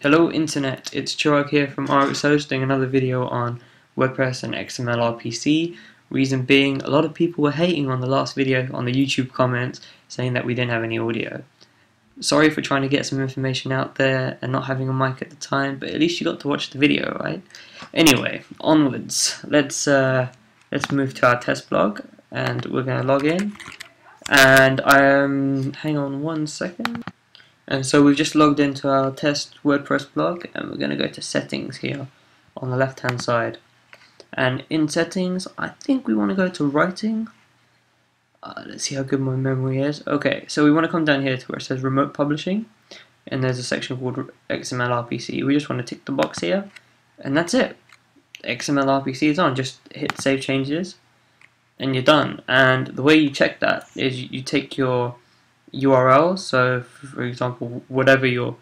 Hello Internet, it's Chirag here from RX doing another video on WordPress and XML RPC. Reason being, a lot of people were hating on the last video on the YouTube comments saying that we didn't have any audio. Sorry for trying to get some information out there and not having a mic at the time, but at least you got to watch the video, right? Anyway, onwards. Let's uh, let's move to our test blog and we're gonna log in. And I am hang on one second. And so we've just logged into our test WordPress blog and we're going to go to settings here on the left hand side. And in settings, I think we want to go to writing. Uh, let's see how good my memory is. Okay, so we want to come down here to where it says remote publishing. And there's a section called XML RPC. We just want to tick the box here. And that's it. XML RPC is on. Just hit save changes. And you're done. And the way you check that is you take your URL. So, for example, whatever your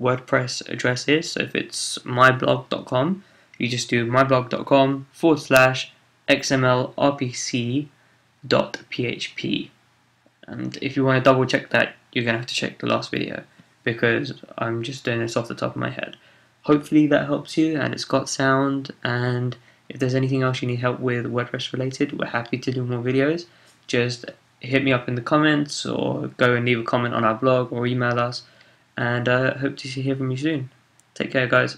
WordPress address is, so if it's myblog.com, you just do myblog.com forward slash xmlrpc.php. And if you want to double check that, you're going to have to check the last video because I'm just doing this off the top of my head. Hopefully that helps you and it's got sound and if there's anything else you need help with WordPress related, we're happy to do more videos. Just hit me up in the comments or go and leave a comment on our blog or email us. And I uh, hope to see, hear from you soon. Take care, guys.